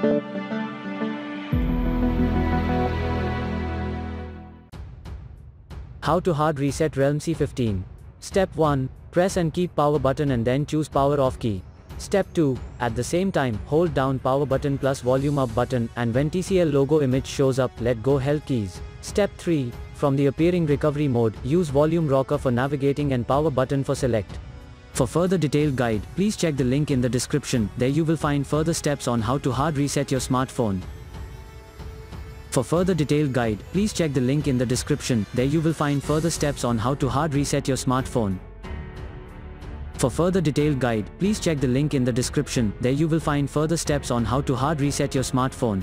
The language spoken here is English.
How to hard reset Realme C15. Step 1. Press and keep power button and then choose power off key. Step 2. At the same time, hold down power button plus volume up button and when TCL logo image shows up, let go help keys. Step 3. From the appearing recovery mode, use volume rocker for navigating and power button for select. For further detailed guide, please check the link in the description, there you will find further steps on how to hard reset your smartphone. For further detailed guide, please check the link in the description, there you will find further steps on how to hard reset your smartphone. For further detailed guide, please check the link in the description, there you will find further steps on how to hard reset your smartphone.